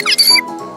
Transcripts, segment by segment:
you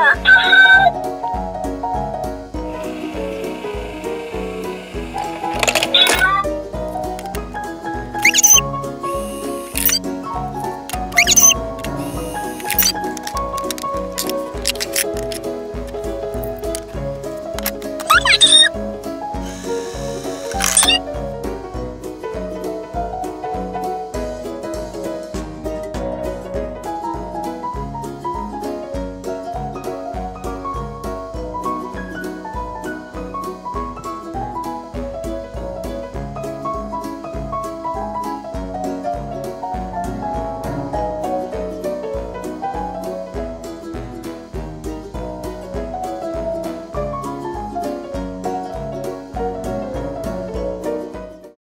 Mama.